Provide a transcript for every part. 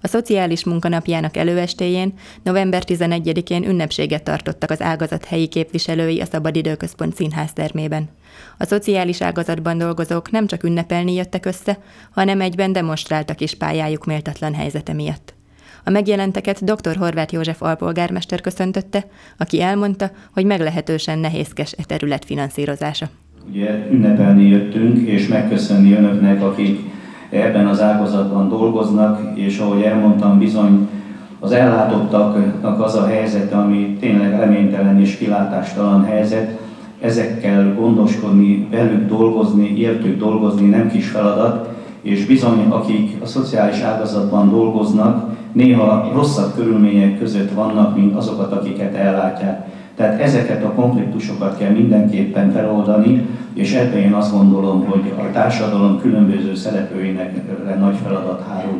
A Szociális Munkanapjának előestéjén, november 11-én ünnepséget tartottak az ágazat helyi képviselői a Szabadidőközpont színház termében. A szociális ágazatban dolgozók nem csak ünnepelni jöttek össze, hanem egyben demonstráltak is pályájuk méltatlan helyzete miatt. A megjelenteket dr. Horváth József alpolgármester köszöntötte, aki elmondta, hogy meglehetősen nehézkes e terület finanszírozása. Ugye ünnepelni jöttünk, és megköszönni önöknek, akik ebben az ágazatban dolgoznak, és ahogy elmondtam, bizony az ellátottaknak az a helyzet, ami tényleg reménytelen és kilátástalan helyzet, ezekkel gondoskodni, velük dolgozni, értük dolgozni nem kis feladat, és bizony akik a szociális ágazatban dolgoznak, néha rosszabb körülmények között vannak, mint azokat, akiket ellátják. Tehát ezeket a konfliktusokat kell mindenképpen feloldani, és ebben én azt gondolom, hogy a társadalom különböző szereplőinek nagy feladat hárul.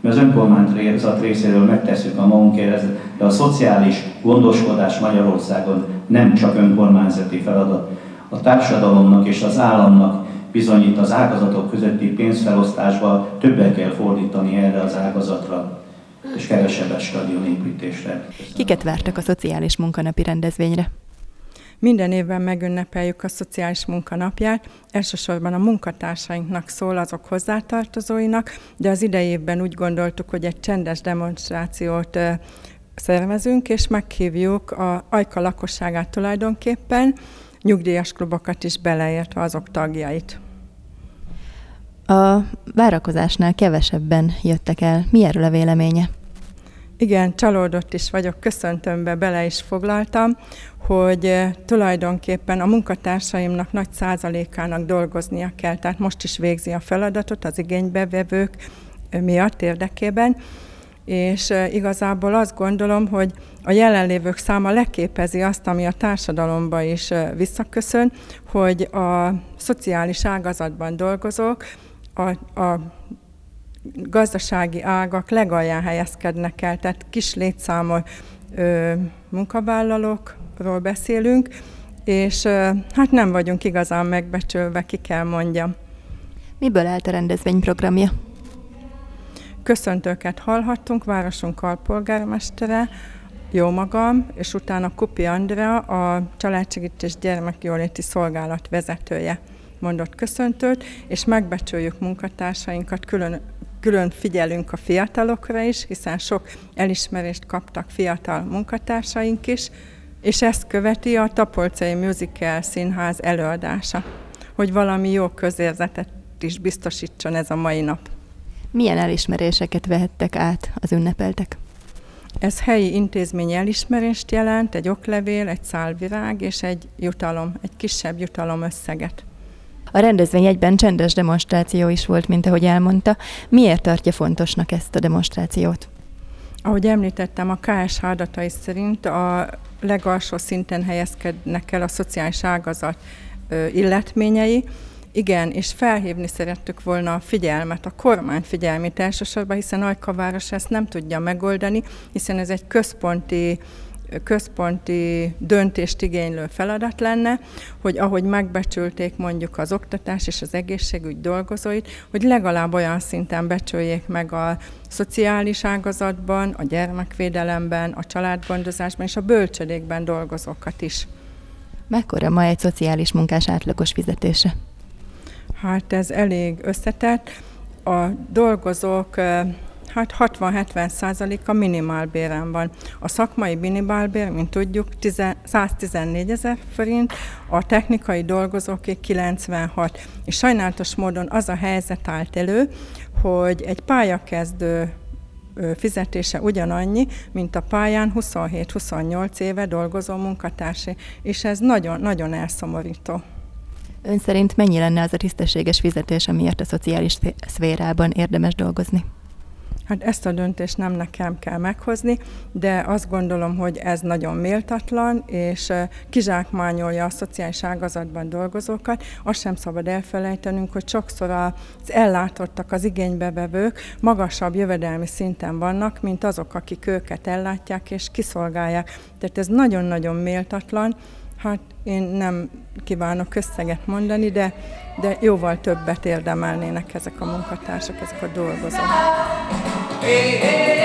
Mi az önkormányzat részéről megtesszük a magunkért, de a szociális gondoskodás Magyarországon nem csak önkormányzati feladat. A társadalomnak és az államnak bizonyít az ágazatok közötti pénzfelosztásban többet kell fordítani erre az ágazatra és kevesebbet stadionépítésre. Kiket vártak a szociális munkanapi rendezvényre? Minden évben megünnepeljük a szociális munkanapját, elsősorban a munkatársainknak szól, azok hozzátartozóinak, de az idejében úgy gondoltuk, hogy egy csendes demonstrációt szervezünk, és meghívjuk a Ajka lakosságát tulajdonképpen, nyugdíjas klubokat is beleértve azok tagjait. A várakozásnál kevesebben jöttek el. Mi erről a véleménye? Igen, csalódott is vagyok, köszöntömbe bele is foglaltam, hogy eh, tulajdonképpen a munkatársaimnak nagy százalékának dolgoznia kell, tehát most is végzi a feladatot az igénybevevők eh, miatt érdekében, és eh, igazából azt gondolom, hogy a jelenlévők száma leképezi azt, ami a társadalomba is visszaköszön, hogy a szociális ágazatban dolgozók a, a gazdasági ágak legalján helyezkednek el, tehát kis létszámú ö, munkavállalókról beszélünk, és ö, hát nem vagyunk igazán megbecsülve, ki kell mondjam. Miből állt a rendezvényprogramja? Köszöntőket hallhattunk, városunk alpolgármestere, jó magam, és utána Kupi Andrea, a Családsegítés Gyermekjóléti Szolgálat vezetője mondott köszöntőt, és megbecsüljük munkatársainkat, külön, külön figyelünk a fiatalokra is, hiszen sok elismerést kaptak fiatal munkatársaink is, és ezt követi a Tapolcai Musical Színház előadása, hogy valami jó közérzetet is biztosítson ez a mai nap. Milyen elismeréseket vehettek át az ünnepeltek? Ez helyi intézmény elismerést jelent, egy oklevél, egy szálvirág és egy jutalom, egy kisebb jutalom összeget. A rendezvény egyben csendes demonstráció is volt, mint ahogy elmondta. Miért tartja fontosnak ezt a demonstrációt? Ahogy említettem, a KSH adatai szerint a legalsó szinten helyezkednek el a szociális ágazat illetményei, igen, és felhívni szerettük volna a figyelmet, a kormány figyelmét elsősorban, hiszen Ajkaváros ezt nem tudja megoldani, hiszen ez egy központi központi döntést igénylő feladat lenne, hogy ahogy megbecsülték mondjuk az oktatás és az egészségügy dolgozóit, hogy legalább olyan szinten becsüljék meg a szociális ágazatban, a gyermekvédelemben, a családgondozásban és a bölcsödékben dolgozókat is. Mekkora ma egy szociális munkás átlagos fizetése? Hát ez elég összetett. A dolgozók Hát 60-70 százalék a minimálbéren van. A szakmai minimálbér, mint tudjuk, 114 ezer forint, a technikai dolgozóké 96. És sajnálatos módon az a helyzet állt elő, hogy egy pályakezdő fizetése ugyanannyi, mint a pályán 27-28 éve dolgozó munkatársi, és ez nagyon-nagyon elszomorító. Ön szerint mennyi lenne az a tisztességes fizetés, amiért a szociális szférában érdemes dolgozni? Hát ezt a döntést nem nekem kell meghozni, de azt gondolom, hogy ez nagyon méltatlan, és kizsákmányolja a szociális ágazatban dolgozókat. Azt sem szabad elfelejtenünk, hogy sokszor az ellátottak, az igénybevevők magasabb jövedelmi szinten vannak, mint azok, akik őket ellátják és kiszolgálják. Tehát ez nagyon-nagyon méltatlan, Hát én nem kívánok összeget mondani, de, de jóval többet érdemelnének ezek a munkatársak, ezek a dolgozók. hey, hey.